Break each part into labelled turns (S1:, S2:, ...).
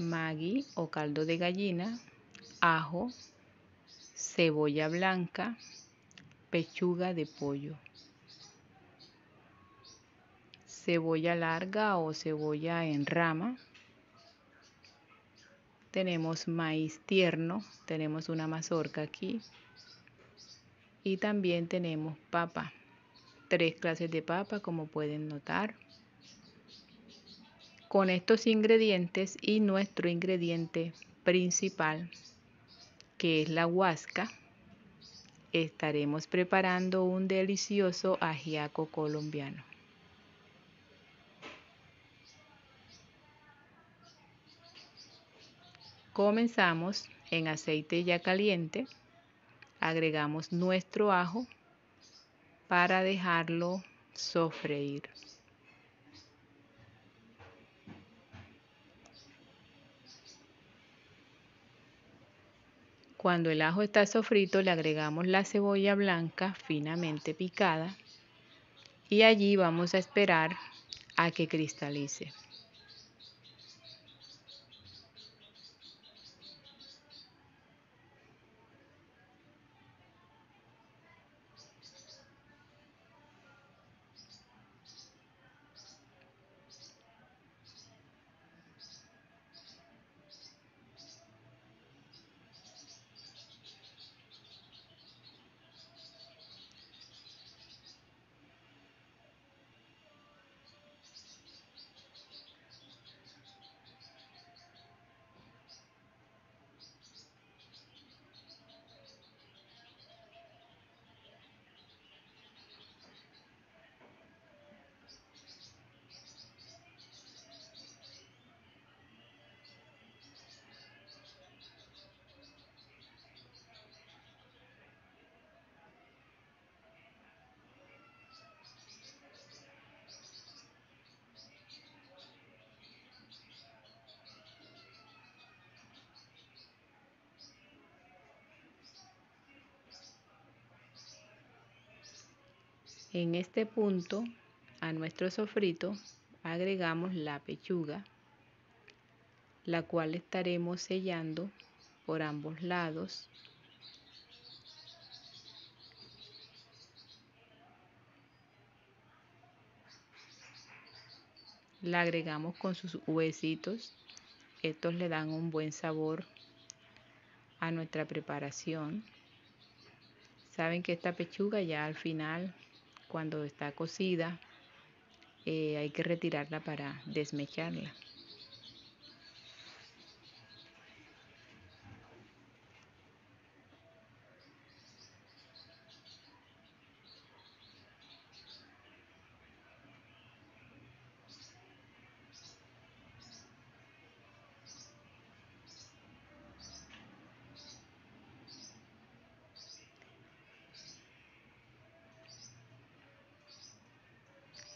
S1: maggi o caldo de gallina, ajo, cebolla blanca, pechuga de pollo, cebolla larga o cebolla en rama, tenemos maíz tierno, tenemos una mazorca aquí. Y también tenemos papa, tres clases de papa como pueden notar. Con estos ingredientes y nuestro ingrediente principal, que es la huasca, estaremos preparando un delicioso ajiaco colombiano. Comenzamos en aceite ya caliente, agregamos nuestro ajo para dejarlo sofreír. Cuando el ajo está sofrito le agregamos la cebolla blanca finamente picada y allí vamos a esperar a que cristalice. En este punto a nuestro sofrito agregamos la pechuga, la cual estaremos sellando por ambos lados. La agregamos con sus huesitos. Estos le dan un buen sabor a nuestra preparación. Saben que esta pechuga ya al final cuando está cocida eh, hay que retirarla para desmecharla.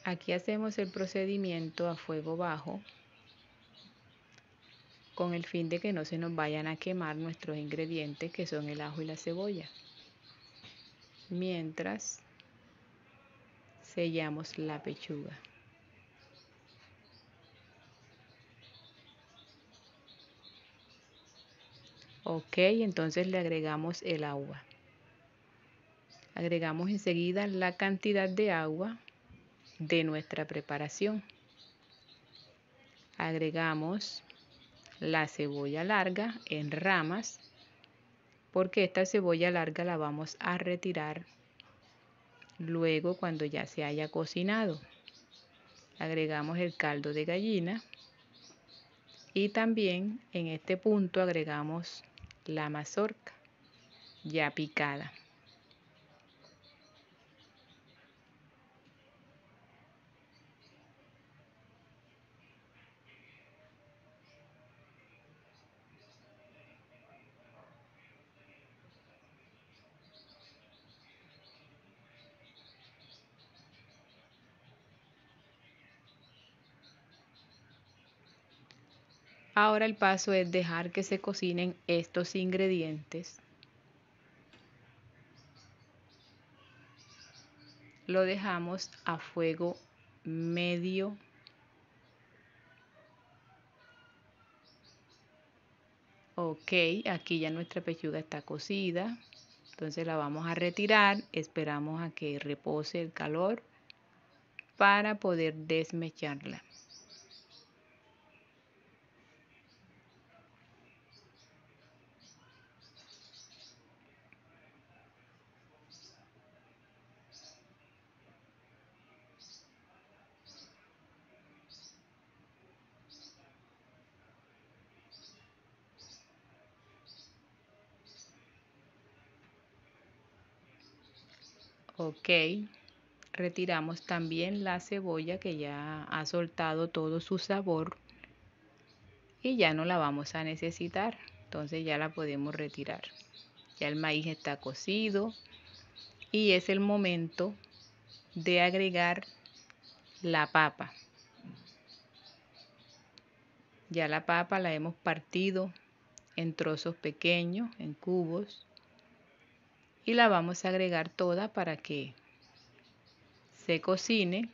S1: Aquí hacemos el procedimiento a fuego bajo con el fin de que no se nos vayan a quemar nuestros ingredientes que son el ajo y la cebolla. Mientras sellamos la pechuga. Ok, entonces le agregamos el agua. Agregamos enseguida la cantidad de agua de nuestra preparación. Agregamos la cebolla larga en ramas porque esta cebolla larga la vamos a retirar luego cuando ya se haya cocinado. Agregamos el caldo de gallina y también en este punto agregamos la mazorca ya picada. Ahora el paso es dejar que se cocinen estos ingredientes. Lo dejamos a fuego medio. Ok, aquí ya nuestra pechuga está cocida. Entonces la vamos a retirar. Esperamos a que repose el calor para poder desmecharla. Ok, retiramos también la cebolla que ya ha soltado todo su sabor y ya no la vamos a necesitar. Entonces ya la podemos retirar. Ya el maíz está cocido y es el momento de agregar la papa. Ya la papa la hemos partido en trozos pequeños, en cubos y la vamos a agregar toda para que se cocine.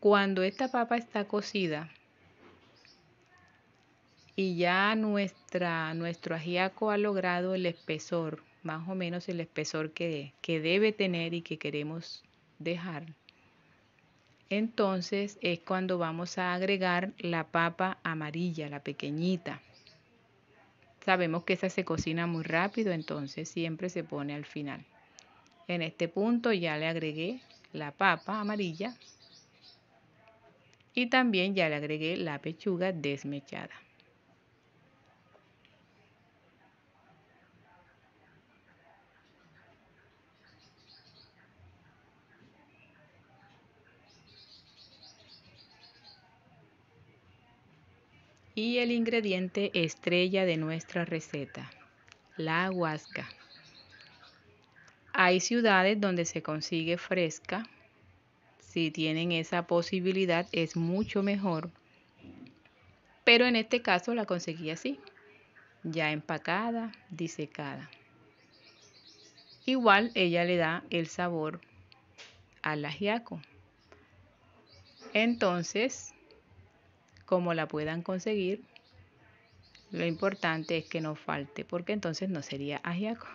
S1: Cuando esta papa está cocida y ya nuestra, nuestro ajiaco ha logrado el espesor, más o menos el espesor que, que debe tener y que queremos dejar entonces es cuando vamos a agregar la papa amarilla, la pequeñita. Sabemos que esa se cocina muy rápido, entonces siempre se pone al final. En este punto ya le agregué la papa amarilla y también ya le agregué la pechuga desmechada. Y el ingrediente estrella de nuestra receta, la huasca. Hay ciudades donde se consigue fresca. Si tienen esa posibilidad es mucho mejor. Pero en este caso la conseguí así, ya empacada, disecada. Igual ella le da el sabor al ajiaco. Entonces, como la puedan conseguir, lo importante es que no falte, porque entonces no sería ajiaco.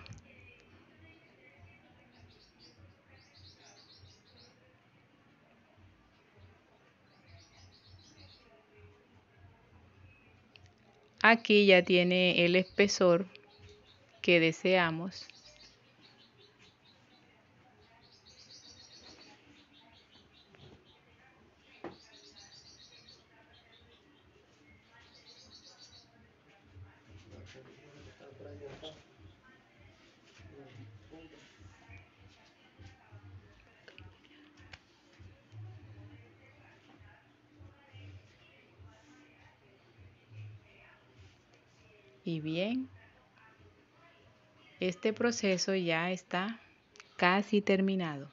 S1: Aquí ya tiene el espesor que deseamos Y bien, este proceso ya está casi terminado.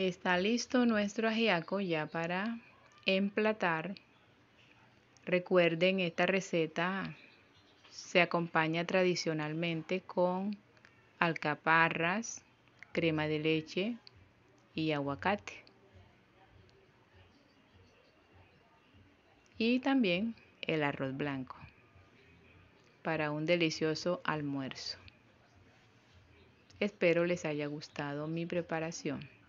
S1: Está listo nuestro ajiaco ya para emplatar. Recuerden, esta receta se acompaña tradicionalmente con alcaparras, crema de leche y aguacate. Y también el arroz blanco para un delicioso almuerzo. Espero les haya gustado mi preparación.